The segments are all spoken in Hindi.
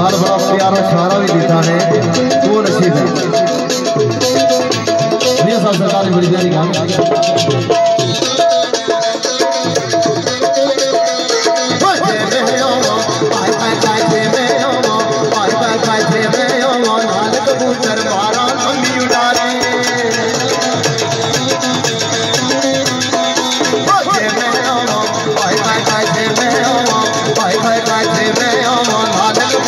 नाल बड़ा प्यारा खारा भी देता है। वो नसीब है? सरकार बड़ी प्यारी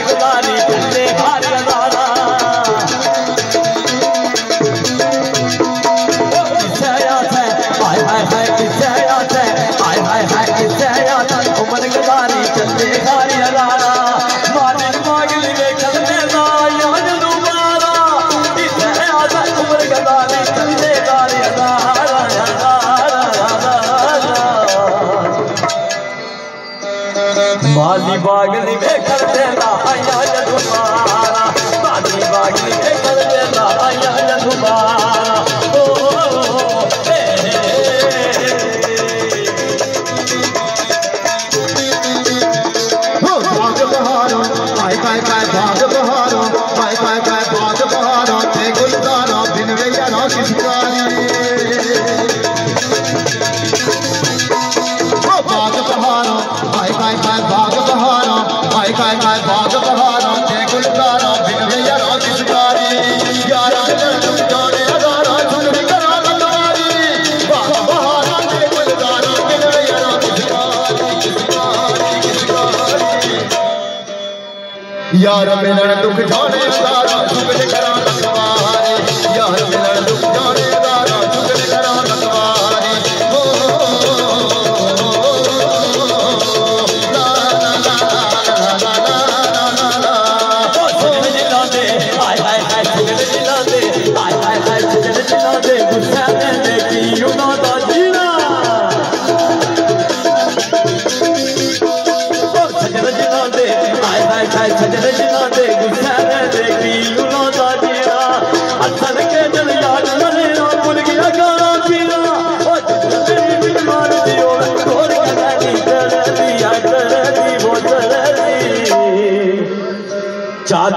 Take the. बाली बागली में कर देना आया दुबारा बाली बाग नहीं यार मिलण दुख जाने सारा दुख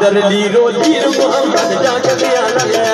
दरली रोजी मोहम्मद जाके प्याला गया